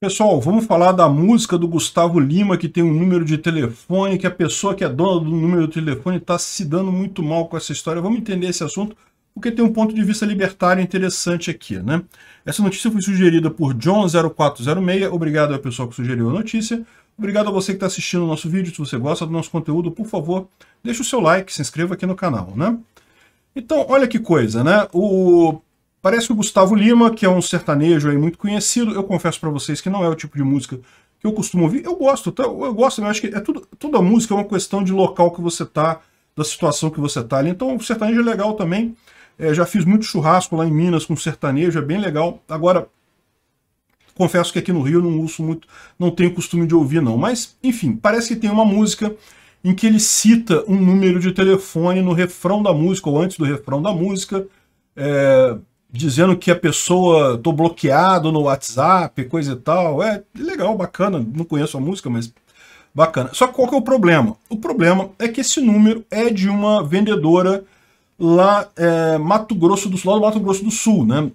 Pessoal, vamos falar da música do Gustavo Lima, que tem um número de telefone, que a pessoa que é dona do número de telefone está se dando muito mal com essa história. Vamos entender esse assunto, porque tem um ponto de vista libertário interessante aqui, né? Essa notícia foi sugerida por John0406, obrigado ao pessoal que sugeriu a notícia. Obrigado a você que está assistindo o nosso vídeo, se você gosta do nosso conteúdo, por favor, deixe o seu like, se inscreva aqui no canal, né? Então, olha que coisa, né? O Parece que o Gustavo Lima, que é um sertanejo aí muito conhecido, eu confesso para vocês que não é o tipo de música que eu costumo ouvir. Eu gosto, tá? eu gosto, eu acho que é tudo, toda música é uma questão de local que você tá, da situação que você tá ali. Então o sertanejo é legal também. É, já fiz muito churrasco lá em Minas com sertanejo, é bem legal. Agora, confesso que aqui no Rio não uso muito, não tenho costume de ouvir não. Mas, enfim, parece que tem uma música em que ele cita um número de telefone no refrão da música, ou antes do refrão da música, é, dizendo que a pessoa, tô bloqueado no WhatsApp, coisa e tal. É legal, bacana, não conheço a música, mas bacana. Só que qual que é o problema? O problema é que esse número é de uma vendedora lá é, Mato Grosso do Sul, lá do Mato Grosso do Sul, né?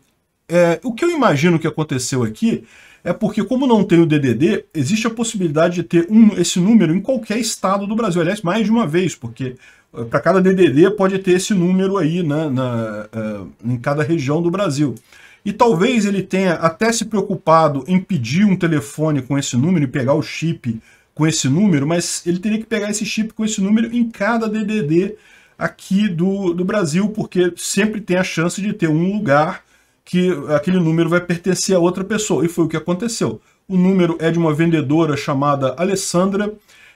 É, o que eu imagino que aconteceu aqui é porque, como não tem o DDD, existe a possibilidade de ter um, esse número em qualquer estado do Brasil. Aliás, mais de uma vez, porque para cada DDD pode ter esse número aí né, na, uh, em cada região do Brasil. E talvez ele tenha até se preocupado em pedir um telefone com esse número e pegar o chip com esse número, mas ele teria que pegar esse chip com esse número em cada DDD aqui do, do Brasil, porque sempre tem a chance de ter um lugar que aquele número vai pertencer a outra pessoa. E foi o que aconteceu. O número é de uma vendedora chamada Alessandra,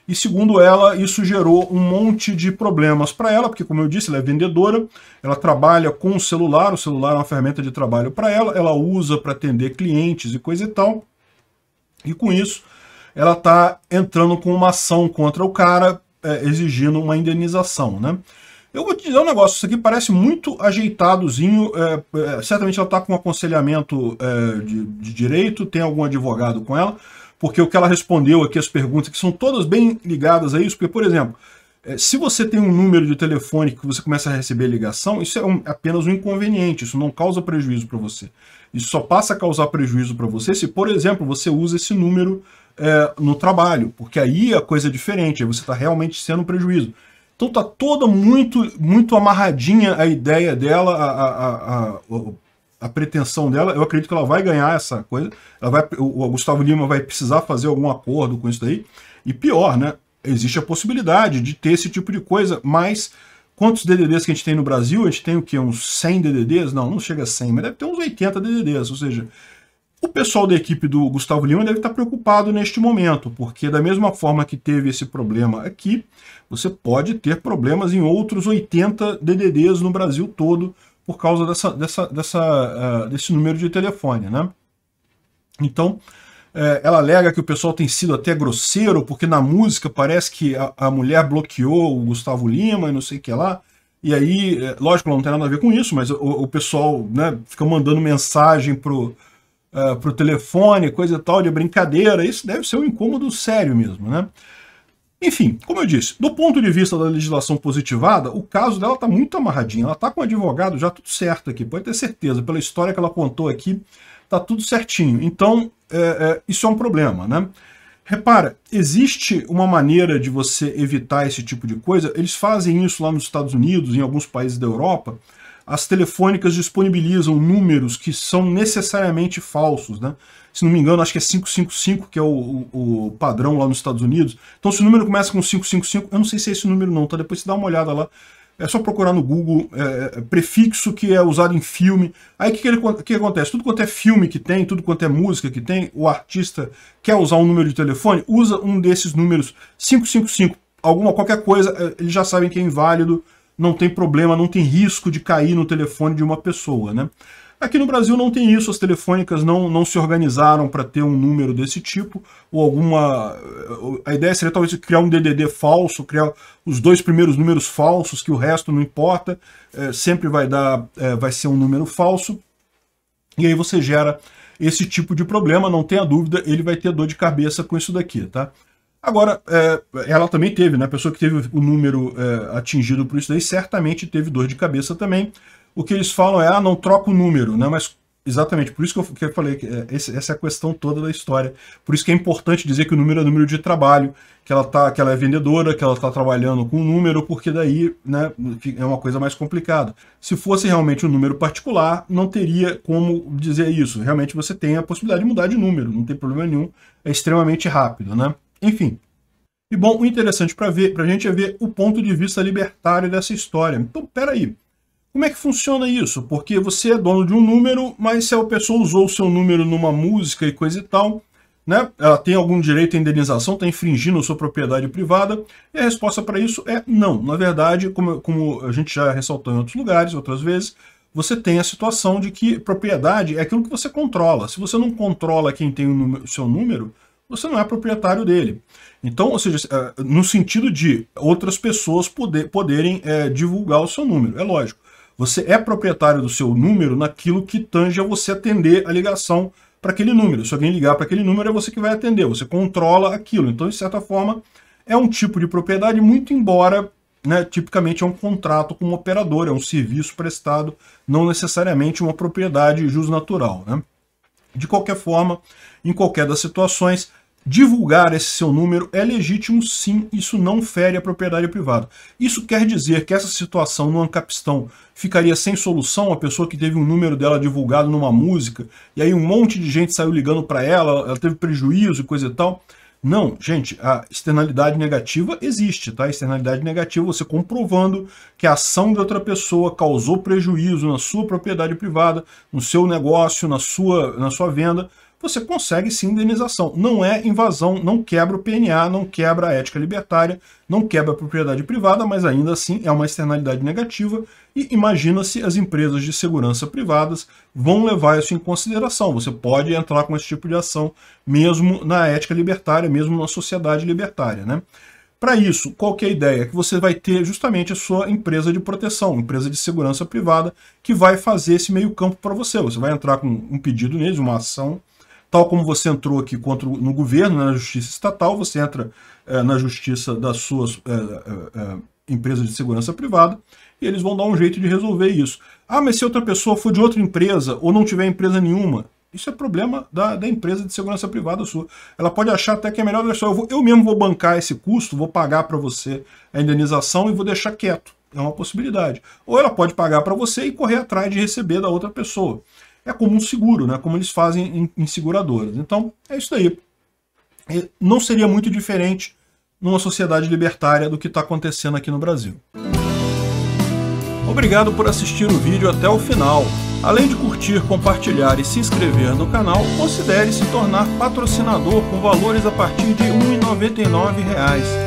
e segundo ela, isso gerou um monte de problemas para ela, porque como eu disse, ela é vendedora, ela trabalha com o celular, o celular é uma ferramenta de trabalho para ela, ela usa para atender clientes e coisa e tal, e com isso ela está entrando com uma ação contra o cara, é, exigindo uma indenização, né? Eu vou te dizer um negócio, isso aqui parece muito ajeitadozinho, é, é, certamente ela está com um aconselhamento é, de, de direito, tem algum advogado com ela, porque o que ela respondeu aqui, as perguntas, que são todas bem ligadas a isso, porque, por exemplo, eh, se você tem um número de telefone que você começa a receber ligação, isso é um, apenas um inconveniente, isso não causa prejuízo para você. Isso só passa a causar prejuízo para você se, por exemplo, você usa esse número é, no trabalho, porque aí a coisa é diferente, aí você está realmente sendo um prejuízo. Então tá toda muito muito amarradinha a ideia dela, a, a, a, a pretensão dela, eu acredito que ela vai ganhar essa coisa, ela vai, o Gustavo Lima vai precisar fazer algum acordo com isso daí, e pior, né, existe a possibilidade de ter esse tipo de coisa, mas quantos DDDs que a gente tem no Brasil? A gente tem o que, uns 100 DDDs? Não, não chega a 100, mas deve ter uns 80 DDDs, ou seja, o pessoal da equipe do Gustavo Lima deve estar preocupado neste momento, porque da mesma forma que teve esse problema aqui, você pode ter problemas em outros 80 DDDs no Brasil todo, por causa dessa, dessa, dessa, uh, desse número de telefone, né? Então, é, ela alega que o pessoal tem sido até grosseiro, porque na música parece que a, a mulher bloqueou o Gustavo Lima e não sei o que lá, e aí, é, lógico, não tem nada a ver com isso, mas o, o pessoal né, fica mandando mensagem pro, uh, pro telefone, coisa e tal, de brincadeira, isso deve ser um incômodo sério mesmo, né? Enfim, como eu disse, do ponto de vista da legislação positivada, o caso dela está muito amarradinho. Ela está com o advogado já tudo certo aqui, pode ter certeza. Pela história que ela contou aqui, está tudo certinho. Então, é, é, isso é um problema, né? Repara, existe uma maneira de você evitar esse tipo de coisa. Eles fazem isso lá nos Estados Unidos, em alguns países da Europa. As telefônicas disponibilizam números que são necessariamente falsos, né? se não me engano, acho que é 555, que é o, o, o, padrão lá nos Estados Unidos. Então, se o número começa com 555, eu não sei se é esse número não, tá? Depois você dá uma olhada lá. É só procurar no Google é, é prefixo que é usado em filme. Aí o que, que, que, acontece? Tudo quanto é filme que tem, tudo quanto é música que tem, o artista quer usar um número de telefone, usa um desses números 555. Alguma, qualquer coisa, é, eles já sabem que é inválido, não tem problema, não tem risco de cair no telefone de uma pessoa, né? Aqui no Brasil não tem isso, as telefônicas não, não se organizaram para ter um número desse tipo, ou alguma... A ideia seria talvez criar um DDD falso, criar os dois primeiros números falsos, que o resto não importa, é, sempre vai, dar, é, vai ser um número falso, e aí você gera esse tipo de problema, não tenha dúvida, ele vai ter dor de cabeça com isso daqui, tá? Agora, é, ela também teve, né? A pessoa que teve o número é, atingido por isso daí certamente teve dor de cabeça também, o que eles falam é, ah, não troca o número, né? Mas Exatamente, por isso que eu, que eu falei que é, essa é a questão toda da história. Por isso que é importante dizer que o número é número de trabalho, que ela, tá, que ela é vendedora, que ela está trabalhando com um número, porque daí né, é uma coisa mais complicada. Se fosse realmente um número particular, não teria como dizer isso. Realmente você tem a possibilidade de mudar de número, não tem problema nenhum, é extremamente rápido. Né? Enfim. E bom, o interessante para ver, para a gente é ver o ponto de vista libertário dessa história. Então, peraí. Como é que funciona isso? Porque você é dono de um número, mas se a pessoa usou o seu número numa música e coisa e tal, né, ela tem algum direito à indenização, está infringindo a sua propriedade privada? E a resposta para isso é não. Na verdade, como, como a gente já ressaltou em outros lugares, outras vezes, você tem a situação de que propriedade é aquilo que você controla. Se você não controla quem tem o seu número, você não é proprietário dele. Então, ou seja, é, no sentido de outras pessoas poder, poderem é, divulgar o seu número, é lógico. Você é proprietário do seu número naquilo que tange a você atender a ligação para aquele número. Se alguém ligar para aquele número, é você que vai atender, você controla aquilo. Então, de certa forma, é um tipo de propriedade, muito embora né, tipicamente é um contrato com uma operadora, é um serviço prestado, não necessariamente uma propriedade jus natural. Né? De qualquer forma, em qualquer das situações, divulgar esse seu número é legítimo sim, isso não fere a propriedade privada. Isso quer dizer que essa situação no Ancapistão ficaria sem solução, a pessoa que teve um número dela divulgado numa música, e aí um monte de gente saiu ligando para ela, ela teve prejuízo e coisa e tal. Não, gente, a externalidade negativa existe, tá? A externalidade negativa, você comprovando que a ação de outra pessoa causou prejuízo na sua propriedade privada, no seu negócio, na sua, na sua venda, você consegue sim indenização. Não é invasão, não quebra o PNA, não quebra a ética libertária, não quebra a propriedade privada, mas ainda assim é uma externalidade negativa e imagina-se as empresas de segurança privadas vão levar isso em consideração. Você pode entrar com esse tipo de ação mesmo na ética libertária, mesmo na sociedade libertária. Né? Para isso, qual é a ideia? Que você vai ter justamente a sua empresa de proteção, empresa de segurança privada, que vai fazer esse meio campo para você. Você vai entrar com um pedido neles, uma ação Tal como você entrou aqui contra, no governo, né, na justiça estatal, você entra é, na justiça das suas é, é, empresas de segurança privada e eles vão dar um jeito de resolver isso. Ah, mas se outra pessoa for de outra empresa ou não tiver empresa nenhuma, isso é problema da, da empresa de segurança privada sua. Ela pode achar até que é melhor, eu, vou, eu mesmo vou bancar esse custo, vou pagar para você a indenização e vou deixar quieto. É uma possibilidade. Ou ela pode pagar para você e correr atrás de receber da outra pessoa é como um seguro, né? como eles fazem em, em seguradoras. Então, é isso aí. Não seria muito diferente numa sociedade libertária do que está acontecendo aqui no Brasil. Obrigado por assistir o vídeo até o final. Além de curtir, compartilhar e se inscrever no canal, considere se tornar patrocinador com valores a partir de R$ 1,99